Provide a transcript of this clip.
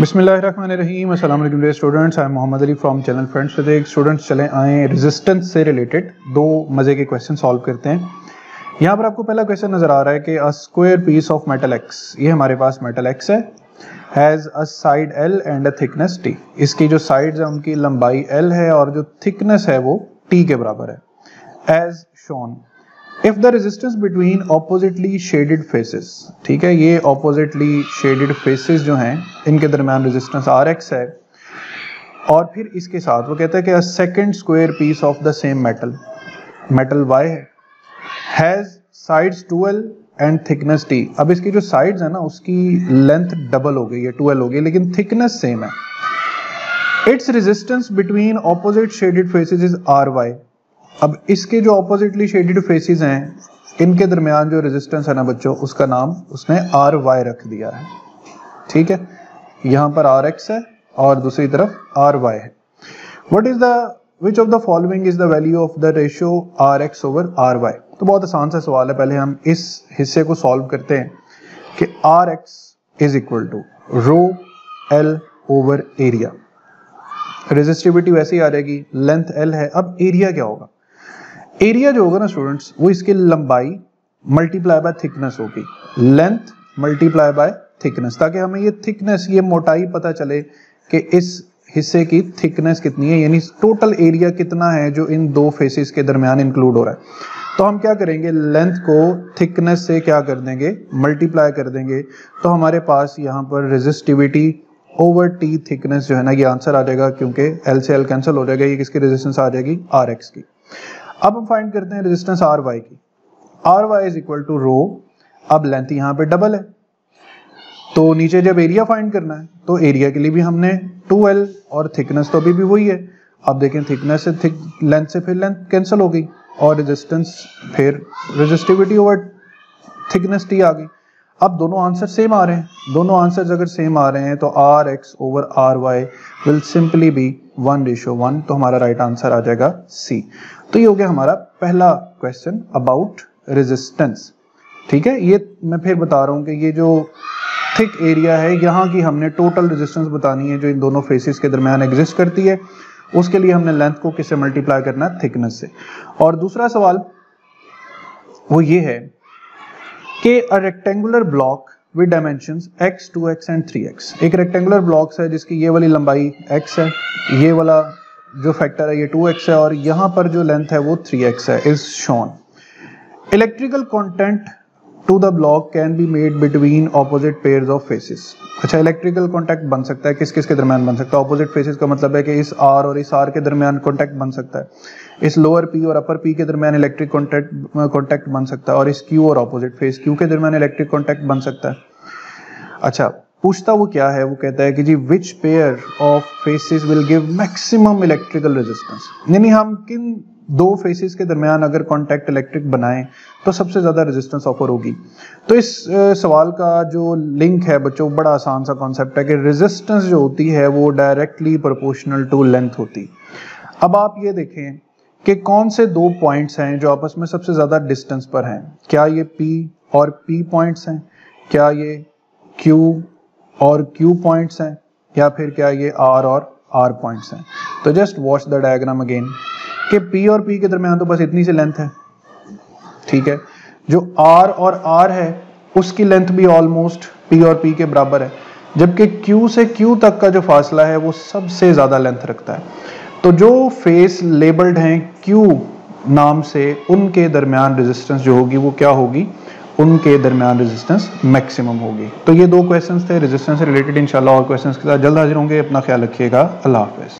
अस्सलाम वालेकुम students. I am Mohammad Ali from channel friends तो एक। स्टूडेंट्स, चले आए रेजिस्टेंस से रिलेटेड दो मज़े के क्वेश्चन सॉल्व करते हैं। यहाँ पर आपको पहला क्वेश्चन नज़र आ रहा है कि a square piece of metal X ये हमारे पास मेटल एक्स है। Has a side L and a thickness T इसकी जो साइड्स है, उनकी लंबाई एल है और जो थिकनेस है, वो टी के बराबर है। As shown if the resistance between oppositely shaded faces ठीक है, ये ऑपोजिटली शेडेड फेसेस जो हैं, इनके दरमियान रेजिस्टेंस आर एक्स है, और फिर इसके साथ वो कहता है कि second square piece of the same metal metal Y है has sides twelve and thickness T अब इसकी जो साइड्स है ना, उसकी लेंथ डबल हो गई है ट्वेल्व हो गई, लेकिन थिकनेस सेम है। It's resistance between opposite shaded faces is R Y अब इसके जो ऑपोजिटली शेडेड फेसेस हैं, इनके दरमियान जो रेजिस्टेंस है ना बच्चों, उसका नाम उसने आर वाई रख दिया है। ठीक है? यहाँ पर आर एक्स है और दूसरी तरफ़ आर वाई है। What is the which of the following is the value of the ratio R X over R Y तो बहुत आसान सा सवाल है। पहले हम इस हिस्से को सॉल्व करते हैं कि R X is equal to rho L over area resistivity वैसे ही आ जाएगी। लेंथ एल है। अब एरिया क्या होगा? एरिया जो होगा ना स्टूडेंट्स वो इसकी लंबाई मल्टीप्लाई बाय थिकनेस होगी। लेंथ मल्टीप्लाई बाय थिकनेस ताकि हमें ये थिकनेस ये मोटाई पता चले कि इस हिस्से की थिकनेस कितनी है, यानी टोटल एरिया कितना है जो इन दो फेसेस के दरमियान इंक्लूड हो रहा है। तो हम क्या करेंगे? लेंथ को थिकनेस से क्या कर देंगे? मल्टीप्लाई कर देंगे। तो हमारे पास यहाँ पर रेजिस्टिविटी ओवर टी थिकनेस जो है ना, ये आंसर आ जाएगा, क्योंकि एल से एल कैंसिल हो जाएगा, ये किसकी रेजिस्टेंस आ जाएगी? आर एक्स की। अब हम फाइंड करते हैं रेजिस्टेंस आर वाई की। R Y is equal to rho अब लेंथ यहाँ पे डबल है। तो नीचे जब एरिया फाइंड करना है तो एरिया के लिए भी हमने टू एल और थिकनेस तो अभी भी वही है। अब देखें थिकनेस से थिक लेंथ से फिर लेंथ कैंसिल हो गई और रेजिस्टेंस फिर रेजिस्टिविटी ओवर थिकनेस टी आ गई। अब दोनों आंसर सेम आ रहे हैं। दोनों आंसर अगर सेम आ रहे हैं तो R x over R y will simply be one ratio one तो हमारा राइट आंसर आ जाएगा सी तो ये हो गया हमारा पहला क्वेश्चन अबाउट रेजिस्टेंस ठीक है? ये मैं फिर बता रहा हूँ कि ये जो थिक एरिया है, यहाँ की हमने टोटल रेजिस्टेंस बतानी है, जो इन दोनों फेसिस के दरमियान एग्जिस्ट करती है, उसके लिए हमने लेंथ को किससे मल्टीप्लाई करना है? थिकनेस से। और दूसरा सवाल वो ये है कि a rectangular block with dimensions x, 2x and 3x एक रेक्टेंगुलर ब्लॉक है जिसकी ये वाली लंबाई x है ये वाला जो फैक्टर है ये 2x है और यहाँ पर जो लेंथ है वो 3x है is shown electrical content to the block can be made between opposite pairs of faces अच्छा इलेक्ट्रिकल कॉन्टैक्ट बन सकता है। किस किस के दरमियान बन सकता है? ऑपोजिट फेसेस का मतलब है कि इस आर और इस आर के दरमियान कॉन्टैक्ट बन सकता है। इस लोअर पी और अपर पी के दरमियान इलेक्ट्रिक कॉन्टैक्ट कॉन्टैक्ट बन सकता है और इस क्यू और ऑपोजिट फेस क्यू के दरमियान इलेक्ट्रिक कॉन्टैक्ट बन सकता है। अच्छा पूछता वो क्या है? वो कहता है कि जी which pair of faces will give maximum electrical resistance यानी हम किन दो फेसेस के दरमियान अगर कॉन्टैक्ट इलेक्ट्रिक बनाएँ तो सबसे ज़्यादा रेजिस्टेंस ऑफ़र होगी। तो इस सवाल का जो लिंक है बच्चों बड़ा आसान सा कॉन्सेप्ट है कि रेजिस्टेंस जो होती है, वो डायरेक्टली प्रोपोर्शनल टू लेंथ होती। अब आप ये देखें कि कौन से दो पॉइंट्स हैं जो आपस में सबसे ज़्यादा डिस्टेंस पर हैं। क्या ये P और P पॉइंट्स हैं? क्या ये Q और Q पॉइंट्स हैं? या फिर क्या ये R और R पॉइंट्स हैं? तो just watch the diagram again कि P और P के दरमियान तो बस इतनी सी लेंथ है। ठीक है? जो R और R है, उसकी लेंथ भी ऑलमोस्ट P और P के बराबर है। जबकि Q से Q तक का जो फासला है, वो सबसे ज़्यादा लेंथ रखता है। तो जो फेस लेबल्ड हैं Q नाम से, उनके दरमियान रेजिस्टेंस जो होगी, वो क्या होगी? उनके दरमियान रेजिस्टेंस मैक्सिमम होगी। तो ये दो क्वेश्चंस थे रेजिस्टेंस से रिलेटेड इंशाल्लाह और क्वेश्चंस के साथ। जल्द हाजिर होंगे। अपना ख्याल रखिएगा। अल्लाह हाफिज़।